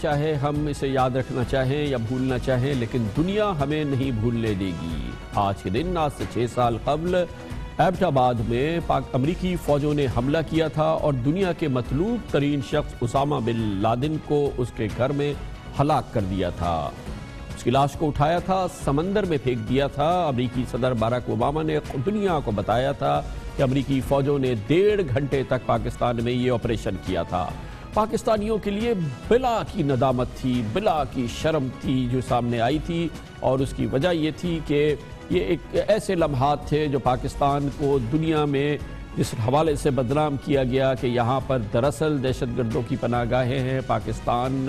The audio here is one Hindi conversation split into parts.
चाहे हम इसे याद रखना चाहें या भूलना चाहें, लेकिन दुनिया हमें नहीं भूलने देगी। आज के दिन, आज से छह साल कबल एबटाबाद में पाक अमरीकी फौजों ने हमला किया था और दुनिया के मतलूब तरीन शख्स उसामा बिन लादेन को उसके घर में हलाक कर दिया था। उसकी लाश को उठाया था, समंदर में फेंक दिया था। अमरीकी सदर बाराक ओबामा ने दुनिया को बताया था कि अमरीकी फौजों ने डेढ़ घंटे तक पाकिस्तान में ये ऑपरेशन किया था। पाकिस्तानियों के लिए बिला की नदामत थी, बिला की शर्म थी जो सामने आई थी और उसकी वजह ये थी कि ये एक ऐसे लम्हात थे जो पाकिस्तान को दुनिया में जिस हवाले से बदनाम किया गया कि यहाँ पर दरअसल दहशत गर्दों की पनागाहें हैं, पाकिस्तान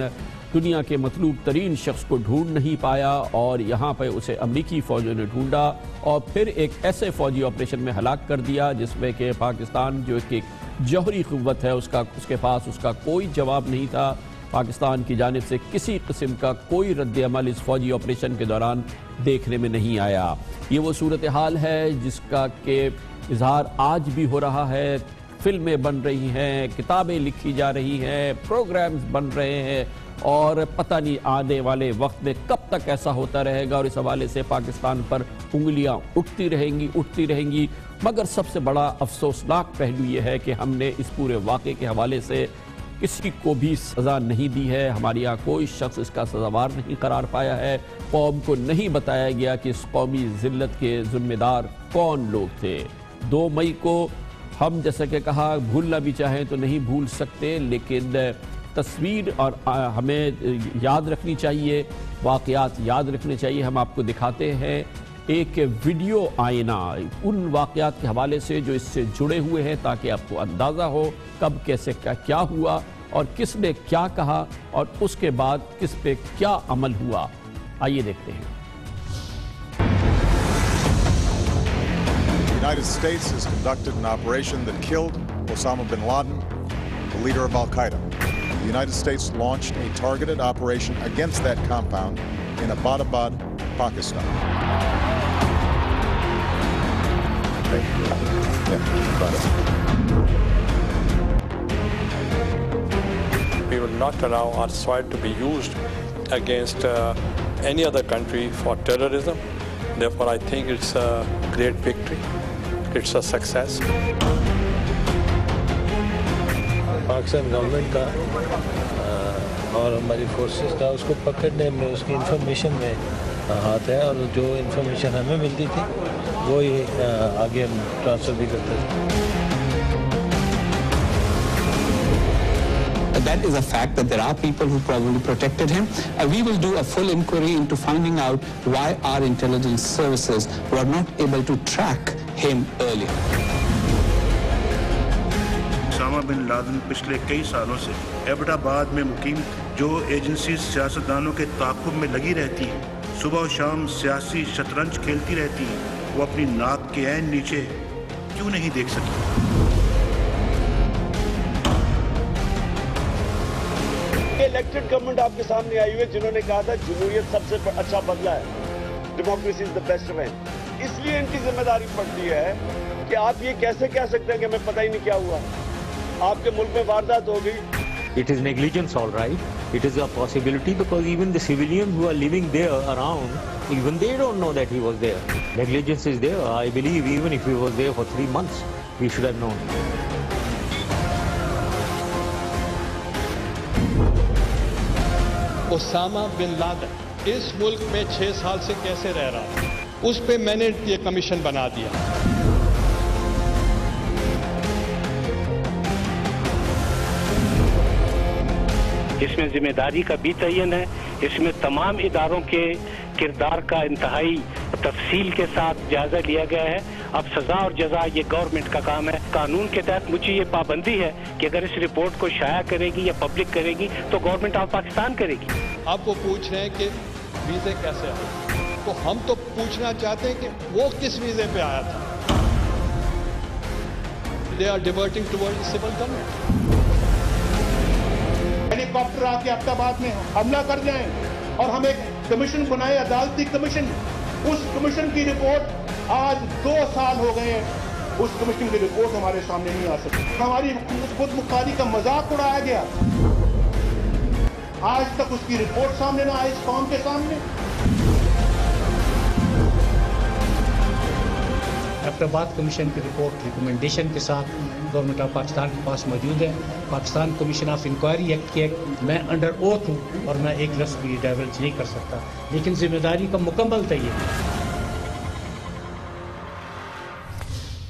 दुनिया के मतलूब तरीन शख्स को ढूंढ नहीं पाया और यहाँ पर उसे अमरीकी फ़ौजों ने ढूंढा और फिर एक ऐसे फ़ौजी ऑपरेशन में हलाक कर दिया जिसमें कि पाकिस्तान जो एक जौहरी क़वत है, उसका, उसके पास उसका कोई जवाब नहीं था। पाकिस्तान की जानब से किसी किस्म का कोई रद्दमल इस फौजी ऑपरेशन के दौरान देखने में नहीं आया। ये वो सूरत हाल है जिसका के इजहार आज भी हो रहा है। फ़िल्में बन रही हैं, किताबें लिखी जा रही हैं, प्रोग्राम्स बन रहे हैं। और पता नहीं आने वाले वक्त में कब तक ऐसा होता रहेगा और इस हवाले से पाकिस्तान पर उंगलियाँ उठती रहेंगी उठती रहेंगी। मगर सबसे बड़ा अफसोसनाक पहलू यह है कि हमने इस पूरे वाक़े के हवाले से किसी को भी सज़ा नहीं दी है। हमारे यहाँ कोई शख्स इसका सजावार नहीं करार पाया है। कौम को नहीं बताया गया कि इस कौमी जिल्लत के ज़िम्मेदार कौन लोग थे। दो मई को हम, जैसा कि कहा, भूलना भी चाहें तो नहीं भूल सकते, लेकिन तस्वीर और हमें याद रखनी चाहिए वाक़ात याद रखने चाहिए हम आपको दिखाते हैं एक वीडियो आईना उन वाक़ात के हवाले से जो इससे जुड़े हुए हैं ताकि आपको अंदाज़ा हो कब कैसे क्या क्या हुआ और किस ने क्या कहा और उसके बाद किस पे क्या अमल हुआ आइए देखते हैं United States has conducted an operation that killed Osama bin Laden, the leader of Al Qaeda. The United States launched a targeted operation against that compound in Abbottabad, Pakistan. We will not allow our soil to be used against uh, any other country for terrorism. Therefore, I think it's a great victory. It's a success. Pakistan government का और हमारी फोर्सेस का उसको पकड़ने में उसकी इंफॉर्मेशन में हाथ है और जो इंफॉर्मेशन हमें मिलती थी वो ही आगे हम ट्रांसफ़र भी करते थे that is a fact that there are people who probably protected him. Uh, we will do a full inquiry into finding out why our intelligence services were not able to track him earlier. Bin Laden पिछले कई सालों से एबटाबाद में मुकीम, जो एजेंसी सियासतदानों के ताकुब में लगी रहती है, सुबह और शाम सियासी शतरंज खेलती रहती है, वो अपनी नाक के ऐन नीचे क्यों नहीं देख सकी? इलेक्टेड गवर्नमेंट आपके सामने आई हुई है, जिन्होंने कहा था जमहूरियत सबसे अच्छा बदला है। Democracy is the best way इसलिए इनकी ज़िम्मेदारी पड़ती है कि आप ये कैसे कह सकते हैं कि हमें पता ही नहीं क्या हुआ। आपके मुल्क में वारदात हो गई It is negligence, all right. It is a possibility because even the civilians who are living there around, even they don't know that he was there. Negligence is there. I believe even if he was there for three months, we should have known. Osama bin Laden इस मुल्क में छह साल से कैसे रह रहा उस पर मैंने ये कमीशन बना दिया इसमें ज़िम्मेदारी का भी तयन है, इसमें तमाम इदारों के किरदार का इंतहाई तफसील के साथ जायजा लिया गया है। अब सजा और जजा ये गवर्नमेंट का काम है। कानून के तहत मुझे ये पाबंदी है कि अगर इस रिपोर्ट को शाया करेगी या पब्लिक करेगी तो गवर्नमेंट ऑफ़ पाकिस्तान करेगी। अब वो पूछ रहे हैं कि वीजे कैसे आए तो हम तो पूछना चाहते हैं कि वो किस वीजे पे आया था? They are diverting toward civil government helicopter आके अहमदाबाद में हमला कर जाए और हम एक कमीशन बनाए, अदालती कमीशन। उस कमीशन की रिपोर्ट आज दो साल हो गए उस कमीशन की रिपोर्ट हमारे सामने नहीं आ सकी। हमारी खुद मुख्तारी का मज़ाक उड़ाया गया। आज तक उसकी रिपोर्ट सामने ना आई इस कौम के सामने। अहमदाबाद कमीशन की रिपोर्ट, रिकमेंडेशन के साथ गवर्नमेंट ऑफ़ पाकिस्तान के पास मौजूद है। Pakistan commission of inquiry act के मैं अंडर ओथ हूँ और मैं एक लफ्ज़ भी डाइवर्ज नहीं कर सकता। लेकिन ज़िम्मेदारी का मुकम्मल तय है।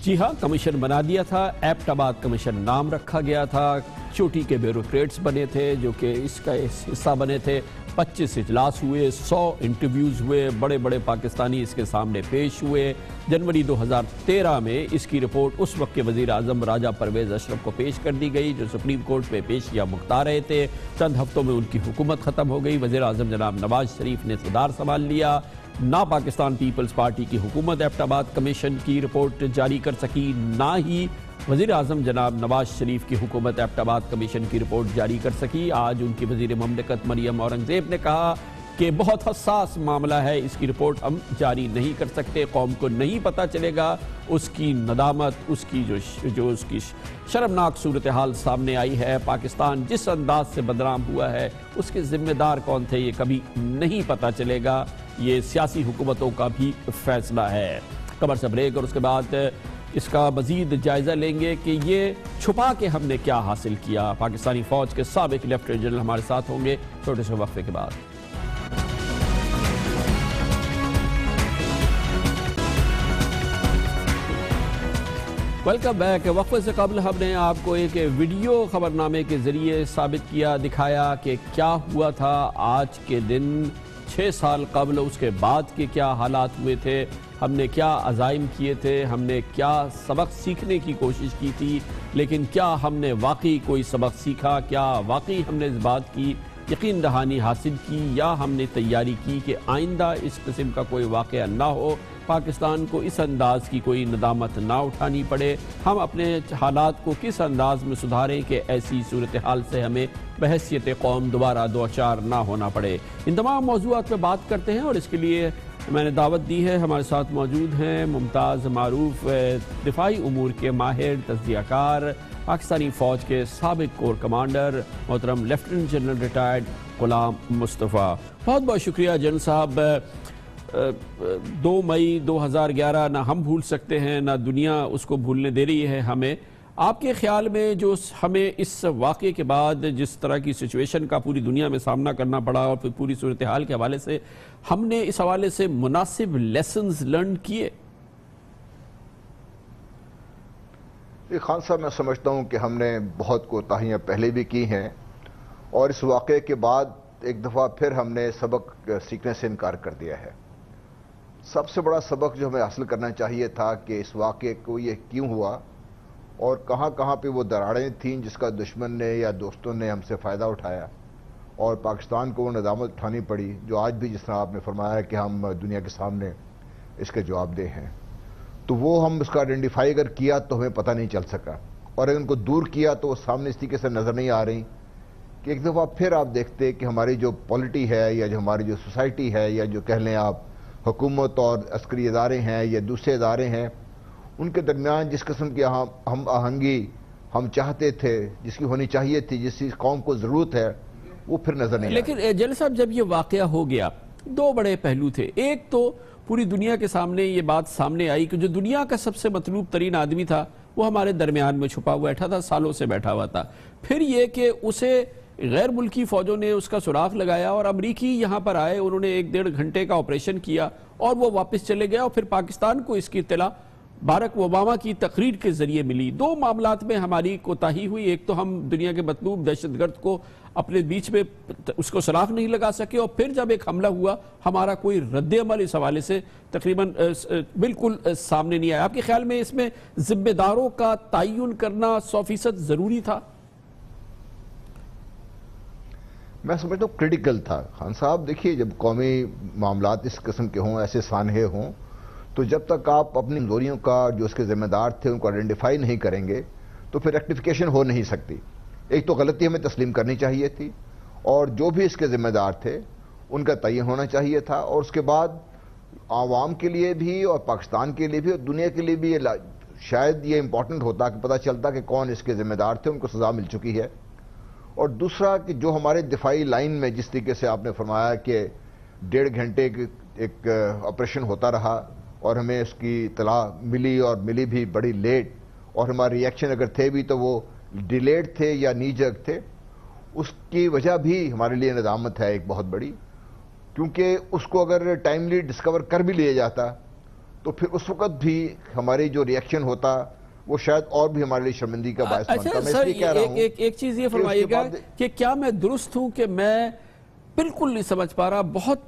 जी हाँ कमीशन बना दिया था। एप्टाबाद कमीशन नाम रखा गया था। चोटी के ब्यूरोक्रेट्स बने थे, जो कि इसका हिस्सा बने थे। 25 इजलास हुए 100 इंटरव्यूज़ हुए बड़े बड़े पाकिस्तानी इसके सामने पेश हुए। जनवरी 2013 में इसकी रिपोर्ट उस वक्त के वज़ीर अजम राजा परवेज अशरफ को पेश कर दी गई, जो सुप्रीम कोर्ट में पेश किया मुख्ता रहे थे। चंद हफ्तों में उनकी हुकूमत ख़त्म हो गई। वजी अजम जनाब नवाज़ शरीफ ने सुधार संभाल लिया। ना पाकिस्तान पीपल्स पार्टी की हुकूमत एबटाबाद कमीशन की रिपोर्ट जारी कर सकी, ना ही वज़ीर अजम जनाब नवाज़ शरीफ की हुकूमत एबटाबाद कमीशन की रिपोर्ट जारी कर सकी। आज उनकी वज़ीर ममलिकत मरियम औरंगज़ेब ने कहा कि बहुत हसास मामला है, इसकी रिपोर्ट हम जारी नहीं कर सकते, कौम को नहीं पता चलेगा। उसकी नदामत, उसकी जो जो उसकी शर्मनाक सूरत हाल सामने आई है। पाकिस्तान जिस अंदाज से बदनाम हुआ है, उसके ज़िम्मेदार कौन थे, ये कभी नहीं पता चलेगा। ये सियासी हुकूमतों का भी फैसला है। कमर से ब्रेक और उसके बाद इसका मजीद जायजा लेंगे कि ये छुपा के हमने क्या हासिल किया। पाकिस्तानी फौज के सबक लेफ्टिनेंट जनरल हमारे साथ होंगे छोटे से वक्फे के बाद। वेलकम बैक वक्फे से कबल हमने आपको एक वीडियो खबरनामे के ज़रिए साबित किया, दिखाया कि क्या हुआ था आज के दिन। छः साल कबल उसके बाद के क्या हालात हुए थे? हमने क्या अजाइम किए थे? हमने क्या सबक सीखने की कोशिश की थी? लेकिन क्या हमने वाकई कोई सबक सीखा? क्या वाकई हमने इस बात की यकीन दहानी हासिल की? या हमने तैयारी की कि आइंदा इस किस्म का कोई वाक़ ना हो? पाकिस्तान को इस अंदाज की कोई नदामत ना उठानी पड़े। हम अपने हालात को किस अंदाज में सुधारें कि ऐसी सूरत हाल से हमें बहसीत कौम दोबारा दो चार ना होना पड़े? इन तमाम मौजूद पर बात करते हैं और इसके लिए मैंने दावत दी है। हमारे साथ मौजूद हैं मुमताज़ मरूफ दिफाई अमूर के माहिर तजियाकार पाकिस्तानी फ़ौज के सबक कोर कमांडर, मोहतरम lieutenant general retired Ghulam Mustafa. बहुत बहुत शुक्रिया जनरल साहब। दो मई 2011 ना हम भूल सकते हैं, ना दुनिया उसको भूलने दे रही है हमें। आपके ख्याल में जो हमें इस वाक़े के बाद जिस तरह की सिचुएशन का पूरी दुनिया में सामना करना पड़ा और फिर पूरी सूरत हाल के हवाले से, हमने इस हवाले से मुनासिब लेसन लर्न किए? खान साहब मैं समझता हूँ कि हमने बहुत कोताहियाँ पहले भी की हैं और इस वाक़े के बाद एक दफ़ा फिर हमने सबक सीखने से इनकार कर दिया है। सबसे बड़ा सबक जो हमें हासिल करना चाहिए था कि इस वाक़े को ये क्यों हुआ और कहाँ कहाँ पे वो दरारें थीं जिसका दुश्मन ने या दोस्तों ने हमसे फ़ायदा उठाया और पाकिस्तान को वो नदामत उठानी पड़ी, जो आज भी जिस तरह आपने फरमाया कि हम दुनिया के सामने इसके जवाबदेह हैं। तो वो हम उसका आइडेंटिफाई अगर किया तो हमें पता नहीं चल सका। और अगर उनको दूर किया तो वो सामने इस तरीके से नज़र नहीं आ रही कि एक दफ़ा फिर आप देखते कि हमारी जो पॉलिटी है या जो हमारी जो सोसाइटी है या जो कह लें आप हुकूमत और अस्करी इदारे हैं या दूसरे इदारे हैं उनके दरमियान जिस किस्म की हम आहंगी हम चाहते थे जिसकी होनी चाहिए थी जिस चीज़ कौम को ज़रूरत है वो फिर नज़र नहीं लेकिन जल साहब जब ये वाक़ हो गया दो बड़े पहलू थे। एक तो पूरी दुनिया के सामने ये बात सामने आई कि जो दुनिया का सबसे मतलूब तरीन आदमी था वो हमारे दरमियान में छुपा हुआ बैठा था सालों से बैठा हुआ था। फिर ये कि उसे गैर मुल्की फौजों ने उसका सुराख लगाया और अमरीकी यहाँ पर आए, उन्होंने एक डेढ़ घंटे का ऑपरेशन किया और वो वापस चले गए और फिर पाकिस्तान को इसकी इतला बारक ओबामा की तकरीर के ज़रिए मिली। दो मामला में हमारी कोताही हुई। एक तो हम दुनिया के मतलूब दहशतगर्द को अपने बीच में उसको सराख नहीं लगा सके और फिर जब एक हमला हुआ, हमारा कोई रद्द अमल इस हवाले से तकरीबन बिल्कुल सामने नहीं आया। आपके ख्याल में इसमें जिम्मेदारों का तयन करना सौ फ़ीसद ज़रूरी था? मैं समझता हूँ क्रिटिकल था। खान साहब, देखिए, जब कौमी मामला इस किस्म के हों, ऐसे सानहे हों तो जब तक आप अपनी कमजोरियों का, जो उसके ज़िम्मेदार थे, उनको आइडेंटिफाई नहीं करेंगे तो फिर रेक्टिफिकेशन हो नहीं सकती। एक तो गलती हमें तस्लीम करनी चाहिए थी, और जो भी इसके ज़िम्मेदार थे, उनका तयन होना चाहिए था, और उसके बाद आवाम के लिए भी, और पाकिस्तान के लिए भी, और दुनिया के लिए भी ये शायद ये इंपॉर्टेंट होता कि पता चलता कि कौन इसके ज़िम्मेदार थे, उनको सज़ा मिल चुकी है। और दूसरा कि जो हमारे दिफाई लाइन में जिस तरीके से आपने फरमाया कि डेढ़ घंटे एक ऑपरेशन होता रहा और हमें इसकी इतला मिली और मिली भी बड़ी लेट और हमारे रिएक्शन अगर थे भी तो वो डिलेड थे या नीजक थे, उसकी वजह भी हमारे लिए नदामत है एक बहुत बड़ी, क्योंकि उसको अगर टाइमली डिस्कवर कर भी लिया जाता तो फिर उस वक्त भी हमारी जो रिएक्शन होता वो शायद और भी हमारे लिए शर्मिंदगी का बायस अच्छा बनता सर एक, एक, एक, एक चीज़ ये फरमाइएगा कि क्या मैं दुरुस्त हूँ कि मैं बिल्कुल नहीं समझ पा रहा बहुत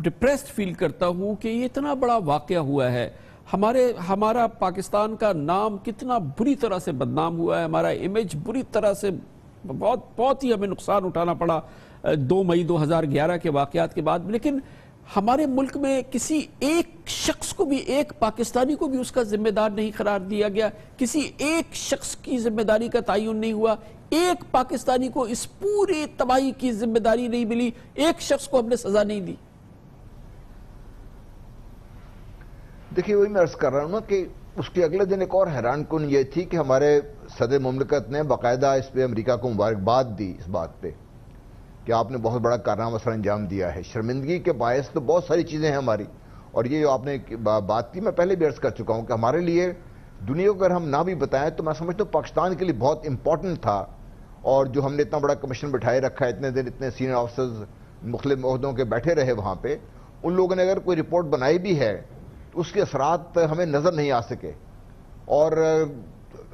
डिप्रेस्ड फील करता हूँ कि ये इतना बड़ा वाक़ हुआ है। हमारे हमारा पाकिस्तान का नाम कितना बुरी तरह से बदनाम हुआ है हमारा इमेज बुरी तरह से बहुत बहुत ही हमें नुकसान उठाना पड़ा दो मई 2011 के वाकयात के बाद। लेकिन हमारे मुल्क में किसी एक शख्स को भी, एक पाकिस्तानी को भी उसका जिम्मेदार नहीं करार दिया गया। किसी एक शख्स की ज़िम्मेदारी का तयन नहीं हुआ। एक पाकिस्तानी को इस पूरी तबाही की ज़िम्मेदारी नहीं मिली। एक शख्स को हमने सजा नहीं दी। देखिए, वही मैं अर्ज़ कर रहा हूँ ना कि उसके अगले दिन एक और हैरान कन ये थी कि हमारे सदर ममलकत ने बाकायदा इस पर अमरीका को मुबारकबाद दी इस बात पे। कि आपने बहुत बड़ा कारनामा सर अंजाम दिया है। शर्मिंदगी के बायस तो बहुत सारी चीज़ें हैं हमारी। और ये जो आपने बात की, मैं पहले भी अर्ज़ कर चुका हूँ कि हमारे लिए दुनिया को अगर हम ना भी बताएँ तो मैं समझता हूँ पाकिस्तान के लिए बहुत इंपॉर्टेंट था। और जो हमने इतना बड़ा कमीशन बिठाए रखा है, इतने दिन इतने सीनियर ऑफिसर्स मुख्तलिफ़ अहदों के बैठे रहे वहाँ पर उन लोगों ने अगर कोई रिपोर्ट बनाई भी है तो उसके असरात हमें नज़र नहीं आ सके। और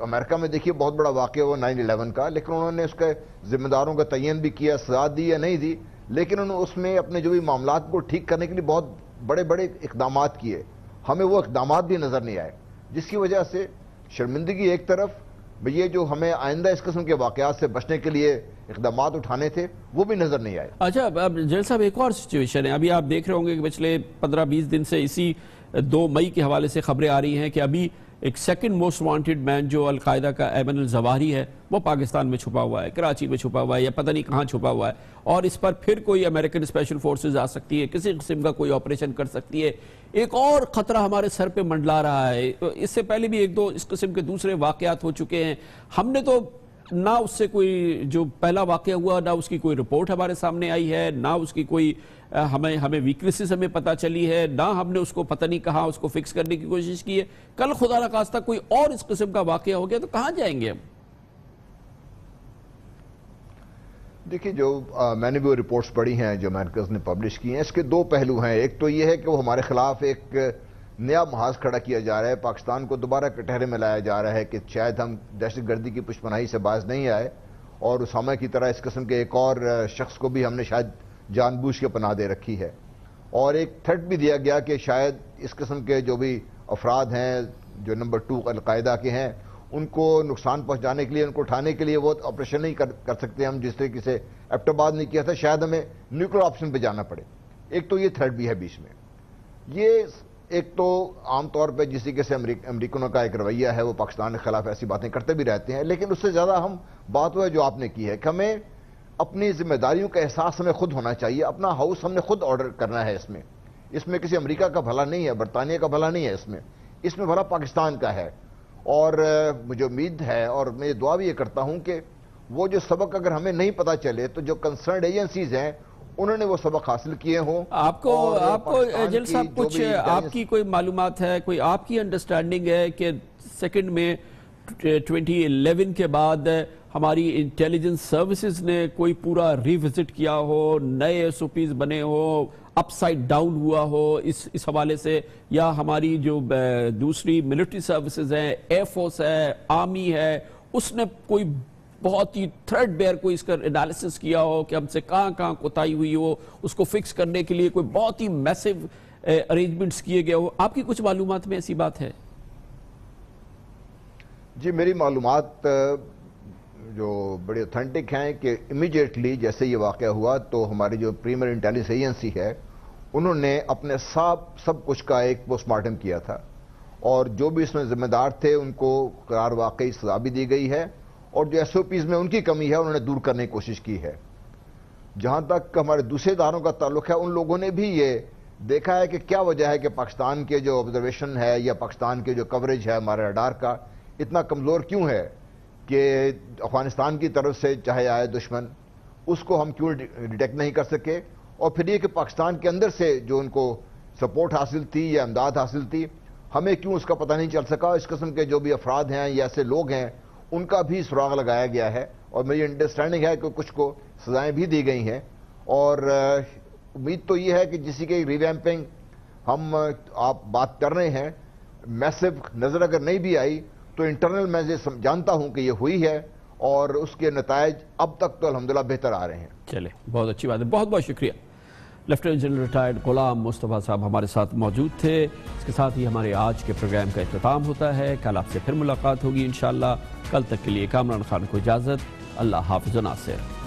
अमेरिका में देखिए बहुत बड़ा वाक़ हुआ नाइन इलेवन का, लेकिन उन्होंने उसके जिम्मेदारों का तयन भी किया, सजा दी या नहीं दी, लेकिन उन्होंने उसमें अपने जो भी मामला को ठीक करने के लिए बहुत बड़े बड़े इकदाम किए। हमें वो इकदाम भी नज़र नहीं आए, जिसकी वजह से शर्मिंदगी एक तरफ़ ये जो हमें आइंदा इस किस्म के वाकत से बचने के लिए इकदाम उठाने थे, वो भी नज़र नहीं आए। अच्छा अब जनरल साहब, एक और सिचुएशन है। अभी आप देख रहे होंगे कि पिछले पंद्रह बीस दिन से इसी दो मई के हवाले से खबरें आ रही हैं कि अभी एक सेकंड मोस्ट वांटेड मैन जो अलकायदा का एमन जवाहरी है, वो पाकिस्तान में छुपा हुआ है कराची में छुपा हुआ है, या पता नहीं कहाँ छुपा हुआ है। और इस पर फिर कोई अमेरिकन स्पेशल फोर्सेज आ सकती है, किसी किस्म का कोई ऑपरेशन कर सकती है। एक और खतरा हमारे सर पे मंडला रहा है। इससे पहले भी एक दो इस किस्म के दूसरे वाकयात हो चुके हैं। हमने तो ना उससे कोई जो पहला वाक्य हुआ, ना उसकी कोई रिपोर्ट हमारे सामने आई है, ना उसकी कोई हमें हमें वीकनेसेस हमें पता चली है ना हमने उसको पता नहीं कहा उसको फिक्स करने की कोशिश की है। कल खुदा न खास्ता कोई और इस किस्म का वाक्य हो गया तो कहाँ जाएँगे हम? देखिए जो आ, मैंने भी वो रिपोर्ट्स पढ़ी हैं जो अमेरिकन ने पब्लिश की हैं इसके दो पहलू हैं। एक तो ये है कि वो हमारे खिलाफ एक नया महाज खड़ा किया जा रहा है। पाकिस्तान को दोबारा कटहरे में लाया जा रहा है कि शायद हम दहशत गर्दी की पुष्पनाही से बाज नहीं आए। और उसामा की तरह इस किस्म के एक और शख्स को भी हमने शायद जानबूझ के पना दे रखी है। और एक थ्रेट भी दिया गया कि शायद इस किस्म के जो भी अफराद हैं जो नंबर टू अलकायदा के हैं उनको नुकसान पहुँचाने के लिए उनको उठाने के लिए वो ऑपरेशन नहीं कर, कर सकते हम जिस तरीके से एप्टाबाद नहीं किया था शायद हमें न्यूक्लियर ऑप्शन पर जाना पड़े। एक तो ये थ्रेट भी है बीच में। ये एक तो आमतौर पर जिस तरीके से अमरीकनों का एक रवैया है वो पाकिस्तान के खिलाफ ऐसी बातें करते भी रहते हैं लेकिन उससे ज़्यादा हम बात हुआ जो आपने की है कि हमें अपनी जिम्मेदारियों का एहसास हमें खुद होना चाहिए। अपना हाउस हमने खुद ऑर्डर करना है इसमें। इसमें किसी अमेरिका का भला नहीं है बरतानिया का भला नहीं है इसमें। इसमें भला पाकिस्तान का है। और मुझे उम्मीद है और मैं दुआ भी ये करता हूँ कि वो जो सबक अगर हमें नहीं पता चले तो जो कंसर्न एजेंसीज हैं उन्होंने वो सबक हासिल किए हों। आपको आपको एजेंट साहब कुछ आपकी कोई मालूम है? कोई आपकी अंडरस्टैंडिंग है कि सेकंड में 2011 के बाद हमारी इंटेलिजेंस सर्विसेज़ ने कोई पूरा रिविजिट किया हो, नए एस बने हो अपसाइड डाउन हुआ हो, इस इस हवाले से, या हमारी जो दूसरी मिलिट्री सर्विसेज़ हैं एयरफोर्स है आर्मी है, उसने कोई बहुत ही थ्रेड बेयर कोई इसका एनालिसिस किया हो कि हमसे कहाँ कहाँ कोताही हुई हो, उसको फिक्स करने के लिए कोई बहुत ही मैसिव अरेंजमेंट्स किए गए हो। आपकी कुछ मालूम में ऐसी बात है? जी, मेरी मालूमात जो बड़ी ऑथेंटिक हैं कि इमीडिएटली जैसे ये वाक़ हुआ तो हमारी जो प्रीमियर इंटेलिजेंस एजेंसी है, उन्होंने अपने साफ़ सब कुछ का एक पोस्टमार्टम किया था। और जो भी इसमें जिम्मेदार थे, उनको करार वाकई सजा भी दी गई है, और जो एस ओ पीज़ में उनकी कमी है, उन्होंने दूर करने की कोशिश की है। जहाँ तक हमारे दूसरे इदारों का ताल्लुक है, उन लोगों ने भी ये देखा है कि क्या वजह है कि पाकिस्तान के जो ऑब्जर्वेशन है, या पाकिस्तान के जो कवरेज है हमारे अडार का, इतना कमज़ोर क्यों है? कि अफ़गानिस्तान की तरफ़ से चाहे आए दुश्मन, उसको हम क्यों डिटेक्ट नहीं कर सके? और फिर ये कि पाकिस्तान के अंदर से जो उनको सपोर्ट हासिल थी या इमदाद हासिल थी, हमें क्यों उसका पता नहीं चल सका? इस किस्म के जो भी अफराद हैं या ऐसे लोग हैं, उनका भी सुराग लगाया गया है। और मेरी अंडरस्टैंडिंग है कि कुछ को सजाएँ भी दी गई हैं। और उम्मीद तो ये है कि जिसी की रिवैम्पिंग हम आप बात कर रहे हैं, मैसिव नज़र अगर नहीं भी आई तो इंटरनल मैं जानता हूँ कि ये हुई है और उसके नतज अब तक तो अलहमदिल्ला बेहतर आ रहे हैं। चले बहुत अच्छी बात है। बहुत बहुत शुक्रिया। Lieutenant general retired Ghulam Mustafa साहब हमारे साथ मौजूद थे। इसके साथ ही हमारे आज के प्रोग्राम का अख्ताम होता है। कल आपसे फिर मुलाकात होगी इन कल तक के लिए कामरान खान को इजाज़त। अल्लाह हाफिज नासिर।